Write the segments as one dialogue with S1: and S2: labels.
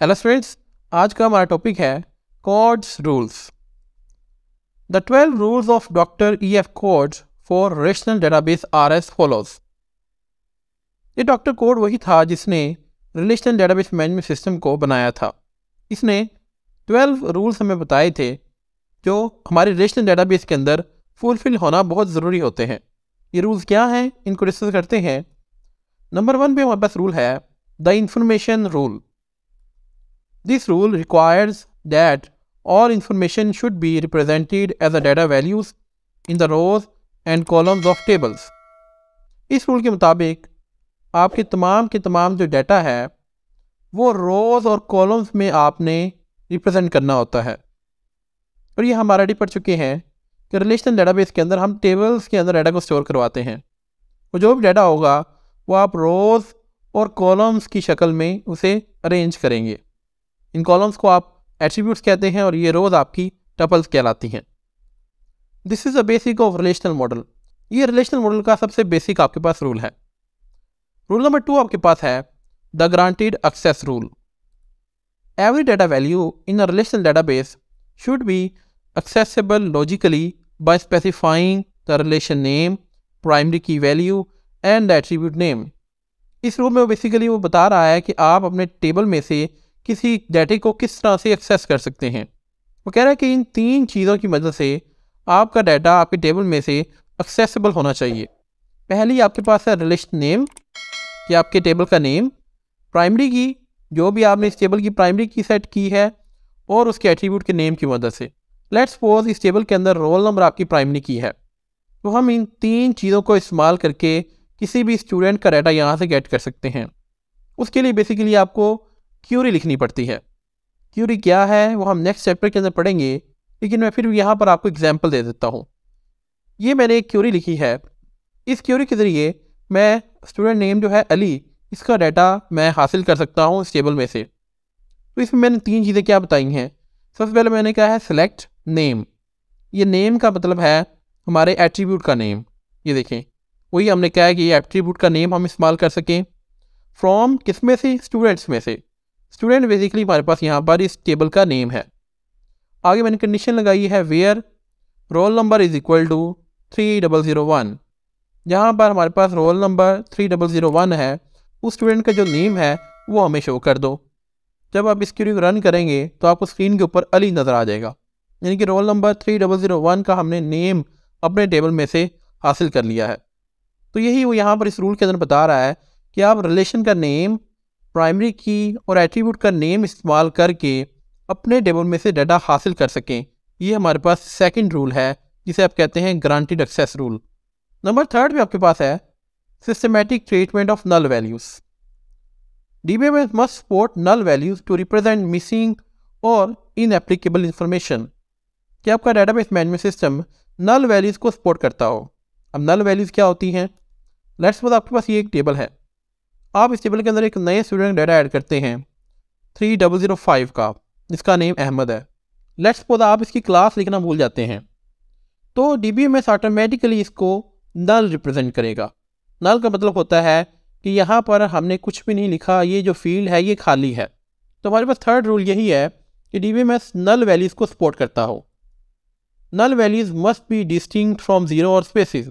S1: Hello students आज का हमारा टॉपिक है Codd's rules the twelve rules of doctor E F Codd's for relational database R S follows ये doctor Codd वही था जिसने रिलेशनल डेटाबेस मैनेजमेंट सिस्टम को बनाया था। इसने ट्वेल्व रूल्स हमें बताए थे जो हमारे रिलेशनल डेटाबेस के अंदर फुलफिल होना बहुत ज़रूरी होते हैं। ये रूल्स क्या हैं? इनको डिस्कस करते हैं। नंबर वन पे हमारे पास रूल है the information rule This rule requires that all information should be represented as a data values in the rows and columns of tables. इस रूल के मुताबिक, आपके तमाम के तमाम जो डाटा है, वो रोज़ और कॉलम्स में आपने रिप्रेजेंट करना होता है। और ये हम ऑलरेडी पढ़ चुके हैं कि रिलेशनल डाटाबेस के अंदर हम टेबल्स के अंदर डाटा को स्टोर करवाते हैं। और जो भी डाटा होगा, वो आप रोज़ और कॉलम्स की शक्ल में उसे अरेंज करेंगे। इन कॉलम्स को आप एट्रीब्यूट्स कहते हैं और ये रोज़ आपकी टपल्स कहलाती हैं। This is a basic of relational model ये रिलेशनल मॉडल का सबसे बेसिक आपके पास रूल है। रूल नंबर टू आपके पास है the granted access rule every data value in a relational database should be accessible logically by specifying the relation name primary key value and the attribute name इस rule में वो basically वो बता रहा है कि आप अपने टेबल में से किसी डेटे को किस तरह से एक्सेस कर सकते हैं। वो कह रहा है कि इन तीन चीज़ों की मदद से आपका डाटा आपके टेबल में से एक्सेसिबल होना चाहिए। पहली, आपके पास है रिलेशन नेम कि आपके टेबल का नेम प्राइमरी की, जो भी आपने इस टेबल की प्राइमरी की सेट की है और उसके एट्रीब्यूट के नेम की मदद से। लेट्स सपोज़ इस टेबल के अंदर रोल नंबर आपकी प्राइमरी की है। तो हम इन तीन चीज़ों को इस्तेमाल करके किसी भी स्टूडेंट का डाटा यहाँ से गेट कर सकते हैं। उसके लिए बेसिकली आपको क्यूरी लिखनी पड़ती है। क्यूरी क्या है, वो हम नेक्स्ट चैप्टर के अंदर पढ़ेंगे, लेकिन मैं फिर यहाँ पर आपको एग्ज़ाम्पल दे देता हूँ। ये मैंने एक क्यूरी लिखी है। इस क्यूरी के ज़रिए मैं स्टूडेंट नेम जो है अली, इसका डाटा मैं हासिल कर सकता हूँ इस टेबल में से। तो इसमें मैंने तीन चीज़ें क्या बताई हैं। सबसे पहले मैंने कहा है सेलेक्ट नेम ये नेम का मतलब है हमारे एट्रीब्यूट का नेम ये देखें, वही हमने कहा है कि ये एट्रीब्यूट का नेम हम इस्तेमाल कर सकें। फ्रॉम किसमें से? स्टूडेंट्स में से। स्टूडेंट बेसिकली हमारे पास यहाँ पर इस टेबल का नेम है। आगे मैंने कंडीशन लगाई है where roll number is equal to three double zero one जहाँ पर हमारे पास roll number three double zero one है। उस स्टूडेंट का जो नेम है, वो हमें शो कर दो। जब आप इस क्यूरी को रन करेंगे तो आपको स्क्रीन के ऊपर अली नज़र आ जाएगा। यानी कि roll number three double zero one का हमने नेम अपने टेबल में से हासिल कर लिया है। तो यही वो यहाँ पर इस रूल के अंदर बता रहा है कि आप रिलेशन का नेम प्राइमरी की और एट्रीब्यूट का नेम इस्तेमाल करके अपने टेबल में से डाटा हासिल कर सकें। ये हमारे पास सेकंड रूल है, जिसे आप कहते हैं granted access rule number third में आपके पास है systematic treatment of null values DBMS must support null values to represent missing और इन एप्लीकेबल इंफॉर्मेशन कि आपका database management system null values को सपोर्ट करता हो? अब नल वैल्यूज़ क्या होती हैं? लेट्स सपोज़ आपके पास ये एक टेबल है। आप इस टेबल के अंदर एक नए स्टूडेंट डाटा ऐड करते हैं। थ्री डबल ज़ीरो फाइव का। जिसका नेम अहमद है। लेट्स सपोज़ आप इसकी क्लास लिखना भूल जाते हैं। तो D B M S automatically इसको नल रिप्रेजेंट करेगा। नल का मतलब होता है कि यहाँ पर हमने कुछ भी नहीं लिखा, ये जो फ़ील्ड है, ये खाली है। तो हमारे पास थर्ड रूल यही है कि D B M S null values को सपोर्ट करता हो। Null values must be distinct from zero और स्पेसिस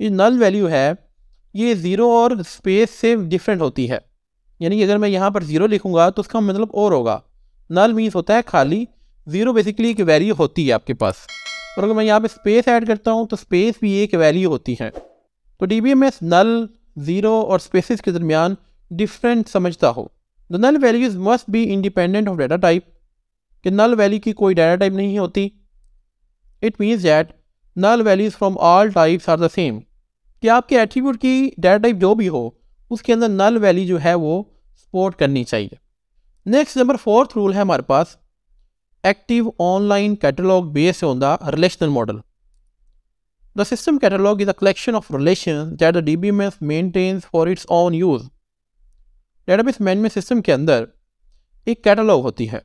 S1: ये नल वैल्यू है ये ज़ीरो और स्पेस से डिफरेंट होती है। यानी कि अगर मैं यहाँ पर ज़ीरो लिखूँगा तो उसका मतलब और होगा। नल मीन्स होता है खाली। ज़ीरो बेसिकली एक वैल्यू होती है आपके पास। और अगर मैं यहाँ पे स्पेस ऐड करता हूँ तो स्पेस भी एक वैल्यू होती है। तो D B M S null zero और स्पेसिस के दरमियान डिफरेंट समझता हो। The null values must be independent of data type कि नल वैल्यू की कोई डाटा टाइप नहीं होती। It means that null values from all types are the same कि आपके एट्रीब्यूट की डाटा टाइप जो भी हो, उसके अंदर नल वैली जो है वो सपोर्ट करनी चाहिए। नेक्स्ट नंबर फोर्थ रूल है हमारे पास active online catalogue based on the relational model the system catalogue is a collection of relation that the DBMS maintains for its own use database management system के अंदर एक catalogue होती है।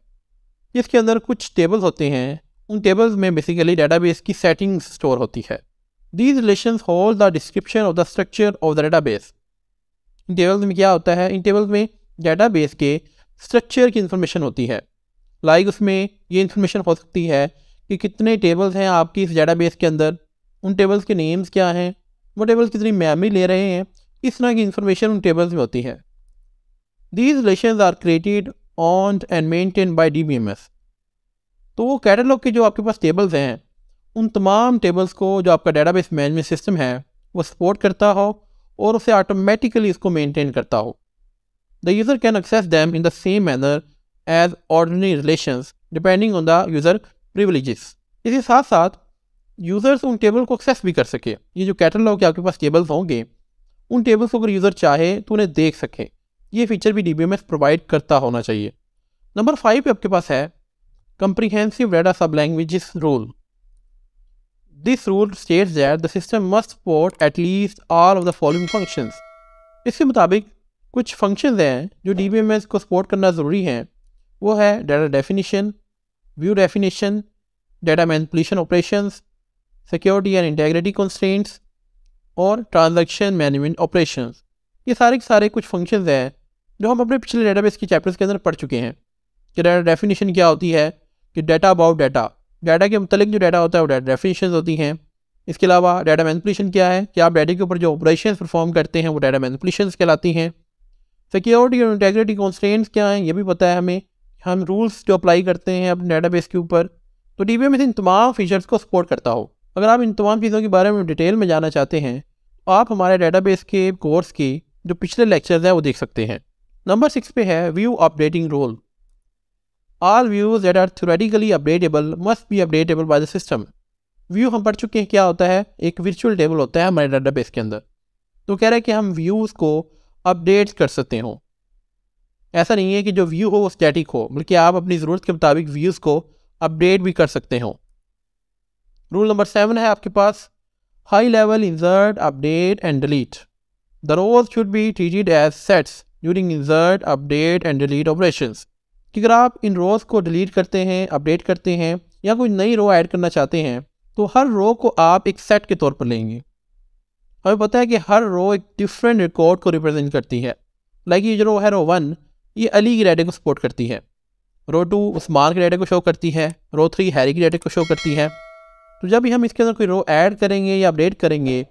S1: जिसके अंदर कुछ टेबल्स होते हैं। उन टेबल्स में बेसिकली डेटाबेस की सेटिंग्स स्टोर होती है। These relations hold the description of the structure of the database. इन टेबल्स में क्या होता है? इन टेबल्स में डेटाबेस के स्ट्रक्चर की इन्फॉर्मेशन होती है। लाइक उसमें ये इन्फॉर्मेशन हो सकती है कि कितने टेबल्स हैं आपकी इस डेटाबेस के अंदर। उन टेबल्स के नेम्स क्या हैं? वो टेबल्स कितनी मेमोरी ले रहे हैं? इस तरह की इन्फॉर्मेशन उन टेबल्स में होती है। These relation are created on and maintain by D तो वो कैटलॉग के जो आपके पास टेबल्स हैं उन तमाम टेबल्स को जो आपका डेटाबेस मैनेजमेंट सिस्टम है, वो सपोर्ट करता हो और उसे ऑटोमेटिकली इसको मेनटेन करता हो। The user can access them in the same manner as ordinary relation depending on the user privileges इसके साथ साथ यूज़र्स उन टेबल को एक्सेस भी कर सके। ये जो कैटलॉग के आपके पास टेबल्स होंगे, उन टेबल्स को अगर यूज़र चाहे तो उन्हें देख सके। ये फीचर भी डी प्रोवाइड करता होना चाहिए। नंबर फाइव पे आपके पास है, comprehensive सब sublanguages rule. This rule states that the system must support at least all of the following functions. इसके मुताबिक कुछ फ़ंक्शन हैं जो डी बी एम एस को सपोर्ट करना ज़रूरी हैं। वो है data definition view definition data manipulation operation security and integrity constants और ट्रांजैक्शन मैनेजमेंट ऑपरेशन ये सारे के सारे कुछ फ़ंक्शंस हैं जो हम अपने पिछले डेटाबेस के चैप्टर्स के अंदर पढ़ चुके हैं कि डाटा डेफिनेशन क्या होती है, कि डाटा अबाउट डाटा डाटा के मतलब जो डाटा होता है, वो डाटा डेफिनेशन होती हैं। इसके अलावा डाटा मैनिपुलेशन क्या है? कि आप डाटा के ऊपर जो ऑपरेशन परफॉर्म करते हैं, वो डाटा मैनिपुलेशन कहलाती हैं। सिक्योरिटी और इंटेग्रिटी कॉन्स्टेंट्स क्या हैं? ये भी पता है हमें। हम रूल्स जो अप्लाई करते हैं अपने डाटाबेस के ऊपर तो डी में इन तमाम फीचर्स को सपोर्ट करता हो। अगर आप इन तमाम चीज़ों के बारे में डिटेल में जाना चाहते हैं तो आप हमारे डाटाबेस के कोर्स की जो पिछले लेक्चर्स हैं, वो देख सकते हैं। नंबर सिक्स पे है view updating rule All views that are theoretically updatable must be updatable by the system. View हम पढ़ चुके हैं, क्या होता है? एक वर्चुअल टेबल होता है हमारे डाटाबेस के अंदर। तो कह रहा है कि हम व्यूज़ को अपडेट कर सकते हो। ऐसा नहीं है कि जो व्यू हो वो स्टैटिक हो, बल्कि आप अपनी ज़रूरत के मुताबिक व्यूज़ को अपडेट भी कर सकते हो। रूल नंबर सेवन है आपके पास high level insert update and delete the rows should be treated as sets during insert update and delete operations कि अगर आप इन रोज़ को डिलीट करते हैं, अपडेट करते हैं, या कोई नई रो ऐड करना चाहते हैं तो हर रो को आप एक सेट के तौर पर लेंगे। हमें पता है कि हर रो एक डिफरेंट रिकॉर्ड को रिप्रेजेंट करती है। लाइक ये जो रो है रो वन, ये अली की डाटा को सपोर्ट करती है। रो टू, उस्मान के डाटा को शो करती है। रो थ्री, हैरी की डाटा को शो करती है। तो जब भी हम इसके अंदर कोई रो ऐड करेंगे या अपडेट करेंगे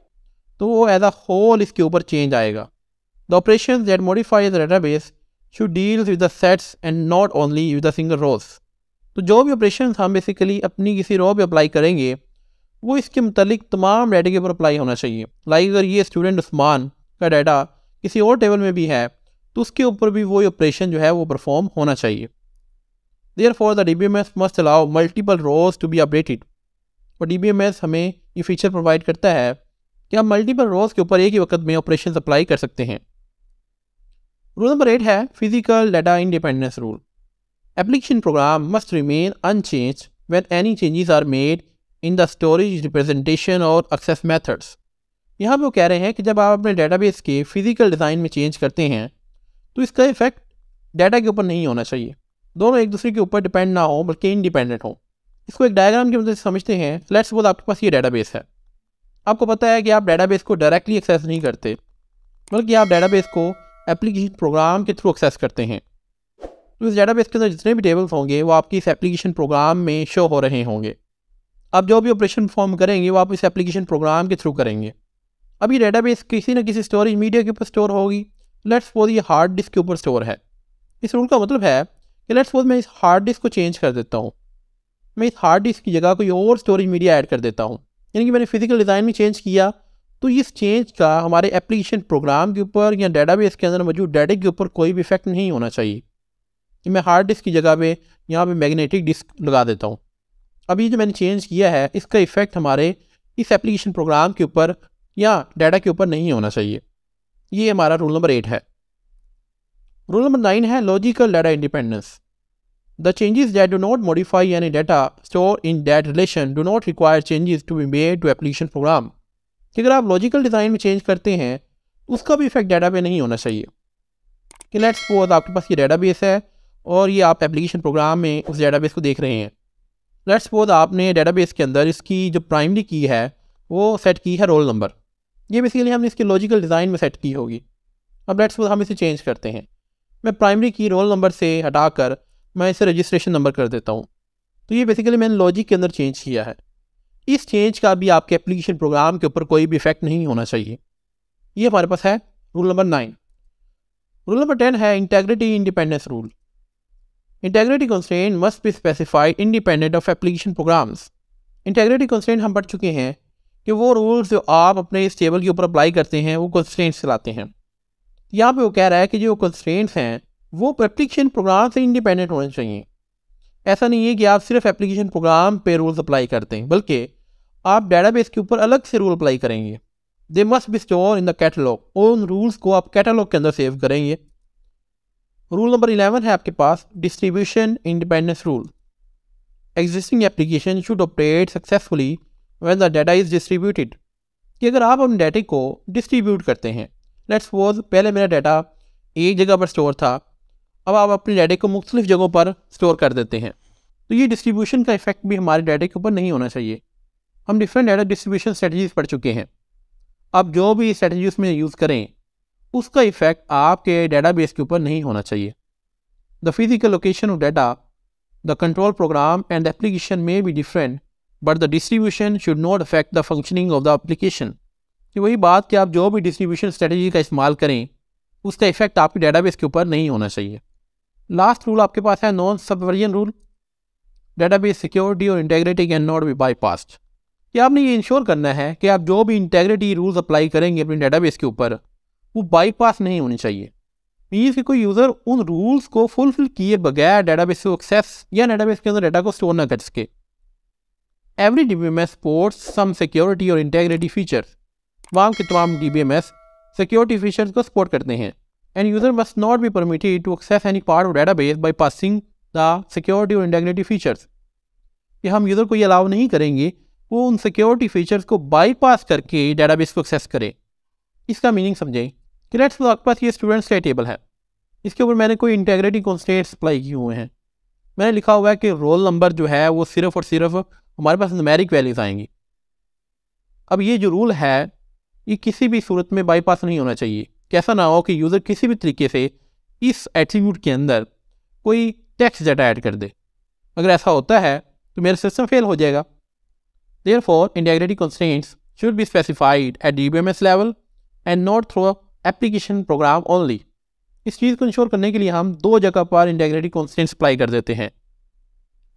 S1: तो वो एज अ होल इसके ऊपर चेंज आएगा। The operation that modify the database should deal with the sets and not only with the single rows तो जो भी ऑपरेशन हम बेसिकली अपनी किसी रो पे अप्लाई करेंगे, वो इसके मतलब तमाम डाटा के ऊपर अप्लाई होना चाहिए। लाइक अगर ये स्टूडेंट उस्मान का डाटा किसी और टेबल में भी है तो उसके ऊपर भी वही ऑपरेशन जो है वो परफॉर्म होना चाहिए। Therefore the D B M S must allow multiple rows to be updated और डी बी एम एस हमें ये फीचर प्रोवाइड करता है कि हम मल्टीपल रोज के ऊपर एक ही वक्त में ऑपरेशन अप्लाई कर सकते हैं। रूल नंबर एट है physical data independence rule application program must remain unchanged when any changes are made in the storage representation और एक्सेस मेथड्स यहाँ पे वो कह रहे हैं कि जब आप अपने डाटाबेस के फ़िज़िकल डिज़ाइन में चेंज करते हैं तो इसका इफ़ेक्ट डाटा के ऊपर नहीं होना चाहिए। दोनों एक दूसरे के ऊपर डिपेंड ना हो, बल्कि इंडिपेंडेंट हो। इसको एक डायग्राम की मदद से समझते हैं। लेट्स सपोज़ आपके पास ये डाटाबेस है। आपको पता है कि आप डाटाबेस को डायरेक्टली एक्सेस नहीं करते, बल्कि आप डाटाबेस को एप्लीकेशन प्रोग्राम के थ्रू एक्सेस करते हैं। तो इस डेटाबेस के अंदर जितने भी टेबल्स होंगे, वो आपकी इस एप्लीकेशन प्रोग्राम में शो हो रहे होंगे। अब जो भी ऑपरेशन फॉर्म करेंगे, वो आप इस एप्लीकेशन प्रोग्राम के थ्रू करेंगे। अब ये डेटाबेस किसी न किसी स्टोरेज मीडिया के ऊपर स्टोर होगी। लेट्स सपोज़ ये हार्ड डिस्क के ऊपर स्टोर है। इस रूल का मतलब है कि लेट्स सपोज़ मैं इस हार्ड डिस्क को चेंज कर देता हूँ। मैं इस हार्ड डिस्क की जगह कोई और स्टोरेज मीडिया ऐड कर देता हूँ। यानी कि मैंने फ़िज़िकल डिज़ाइन में चेंज किया तो इस चेंज का हमारे एप्लीकेशन प्रोग्राम के ऊपर या डेटाबेस के अंदर मौजूद डाटा के ऊपर कोई भी इफ़ेक्ट नहीं होना चाहिए। कि मैं हार्ड डिस्क की जगह पे यहाँ पे मैग्नेटिक डिस्क लगा देता हूँ। ये जो मैंने चेंज किया है, इसका इफ़ेक्ट हमारे इस एप्लीकेशन प्रोग्राम के ऊपर या डाटा के ऊपर नहीं होना चाहिए। ये हमारा रूल नंबर एट है। रूल नंबर नाइन है logical data independence the changes that do not modify any data store in that relation do not require changes to be made to application program कि अगर आप logical design में change करते हैं, उसका भी effect data पे नहीं होना चाहिए। कि लेट्स सपोज़ आपके पास ये डाटाबेस है और ये आप एप्लीकेशन प्रोग्राम में उस डाटाबेस को देख रहे हैं। लेट्स सपोज़ आपने डाटाबेस के अंदर इसकी जो प्राइमरी की है, वो सेट की है रोल नंबर ये बेसिकली हमने इसके लॉजिकल डिज़ाइन में सेट की होगी। अब लेट्स सपोज़ हम इसे चेंज करते हैं। मैं प्राइमरी की रोल नंबर से हटाकर मैं इसे रजिस्ट्रेशन नंबर कर देता हूँ। तो ये बेसिकली मैंने लॉजिक के अंदर चेंज किया है। इस चेंज का भी आपके एप्लीकेशन प्रोग्राम के ऊपर कोई भी इफ़ेक्ट नहीं होना चाहिए। ये हमारे पास है rule number nine rule number ten है integrity independence rule integrity constraint must be specified independent of application programs integrity constraint हम पढ़ चुके हैं कि वो रूल्स जो आप अपने इस टेबल के ऊपर अप्लाई करते हैं, वो कंस्ट्रेंट्स चलाते हैं। यहाँ पे वो कह रहा है कि जो कंस्ट्रेंट्स हैं, वो एप्लीकेशन प्रोग्राम से इंडिपेंडेंट होने चाहिए। ऐसा नहीं है कि आप सिर्फ़ एप्लीकेशन प्रोग्राम पे रूल्स अप्लाई करते हैं, बल्कि आप डेटाबेस के ऊपर अलग से रूल अप्लाई करेंगे। They must be store in the catalog उन रूल्स को आप कैटलॉग के अंदर सेव करेंगे। रूल नंबर इलेवन है आपके पास distribution independence rule existing application should operate successfully when the data is distributed कि अगर आप अपने डाटे को डिस्ट्रीब्यूट करते हैं लेट्स सपोज़ पहले मेरा डाटा एक जगह पर स्टोर था। अब आप अपने डाटे को मुख्तलिफ़ जगहों पर स्टोर कर देते हैं। तो ये डिस्ट्रीब्यूशन का इफ़ेक्ट भी हमारे डाटे के ऊपर नहीं होना चाहिए। हम डिफरेंट डाटा डिस्ट्रीब्यूशन स्ट्रेटजीज पढ़ चुके हैं। अब जो भी स्ट्रेटजी उसमें यूज़ करें, उसका इफ़ेक्ट आपके डेटाबेस के ऊपर नहीं होना चाहिए। The physical location of data the control program and application में be different but the distribution should not affect the functioning of the application कि वही बात कि आप जो भी डिस्ट्रीब्यूशन स्ट्रेटजी का इस्तेमाल करें, उसका इफ़ेक्ट आपके डेटाबेस के ऊपर नहीं होना चाहिए। लास्ट रूल आपके पास है non subversion rule database security और integrity can not be bypassed कि आपने ये इंश्योर करना है कि आप जो भी इंटेग्रिटी रूल्स अप्लाई करेंगे अपने डेटाबेस के ऊपर, वो बाईपास नहीं होनी चाहिए। मीन्स कि कोई यूज़र उन रूल्स को फुलफिल किए बगैर डेटाबेस को एक्सेस या डेटाबेस के अंदर डाटा को स्टोर ना कर सके। Every D B M S supports some security और इंटेग्रिटी फीचर्स तमाम के तमाम D B M S security features को सपोर्ट करते हैं। End user must not be permitted to access any part of database bypassing the security और integrity features कि हम यूज़र को ये अलाउ नहीं करेंगे वो उन सिक्योरिटी फीचर्स को बाईपास करके डाटाबेस को एक्सेस करे। इसका मीनिंग समझें कि लेट्स आपके पास ये स्टूडेंट्स का टेबल है। इसके ऊपर मैंने कोई इंटेग्रिटी कॉन्स्टेंट्स अप्लाई किए हुए हैं। मैंने लिखा हुआ है कि रोल नंबर जो है वो सिर्फ़ और सिर्फ़ हमारे पास नमेरिक वैल्यूज़ आएँगी। अब ये जो रूल है, ये किसी भी सूरत में बाईपास नहीं होना चाहिए। कैसा ना हो कि यूज़र किसी भी तरीके से इस एट्रीब्यूट के अंदर कोई टेक्स्ट डाटा ऐड कर दे। अगर ऐसा होता है तो मेरा सिस्टम फेल हो जाएगा। Therefore integrity constants should be specified at D level and not through application program only इस चीज़ को इंश्योर करने के लिए हम दो जगह पर इंटेग्रिटी कॉन्स्टेंट्स अप्लाई कर देते हैं।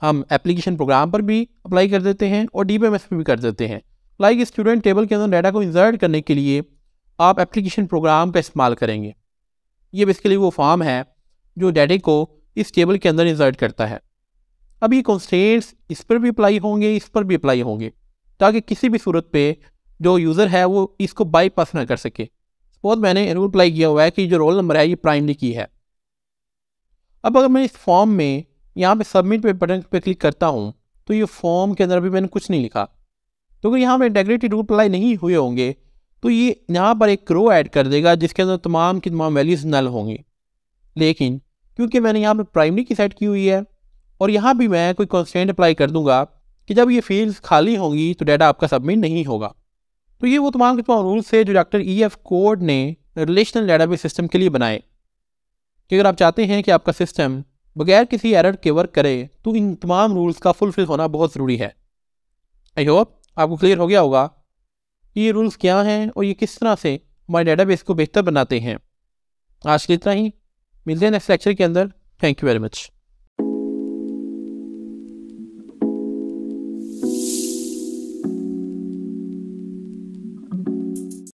S1: हम एप्लीकेशन प्रोग्राम पर भी अप्लाई कर देते हैं और DBMS पर भी कर देते हैं। लाइक स्टूडेंट टेबल के अंदर डाटा को इंसर्ट करने के लिए आप एप्लीकेशन प्रोग्राम का इस्तेमाल करेंगे। ये बेसिकली वो फॉर्म है जो डाटे को इस टेबल के अंदर इंसर्ट करता है। अब ये कॉन्स्टेंट्स इस पर भी अप्लाई होंगे, इस पर भी अप्लाई होंगे। ताकि किसी भी सूरत पे जो यूज़र है वो इसको बाईपास ना कर सके। सपोज़ मैंने रूल अप्लाई किया हुआ है कि जो रोल नंबर है ये प्राइमरी की है। अब अगर मैं इस फॉर्म में यहाँ पे सबमिट पे बटन पे क्लिक करता हूँ तो ये फॉर्म के अंदर अभी मैंने कुछ नहीं लिखा। तो अगर यहाँ पर इंटेग्रिटी रूल अप्लाई नहीं हुए होंगे तो ये यहाँ पर एक क्रो ऐड कर देगा जिसके अंदर तमाम की तमाम वैल्यूज़ नल होंगी। लेकिन, क्योंकि मैंने यहाँ पर प्राइमरी की सेट की हुई है, और यहाँ भी मैं कोई कॉन्स्टेंट अप्लाई कर दूँगा कि जब ये फील्ड्स खाली होंगी तो डाटा आपका सबमिट नहीं होगा। तो ये वो तमाम के तमाम रूल्स है जो डॉक्टर ई एफ़ कोड ने रिलेशनल डाटाबेस सिस्टम के लिए बनाए। कि अगर आप चाहते हैं कि आपका सिस्टम बगैर किसी एरर के वर्क करे तो इन तमाम रूल्स का फुलफिल होना बहुत ज़रूरी है। आई होप आपको क्लियर हो गया होगा कि ये रूल्स क्या हैं और ये किस तरह से हमारे डाटाबेस को बेहतर बनाते हैं। आज के इतना ही। मिलते हैं नेक्स्ट लेक्चर के अंदर। Thank you very much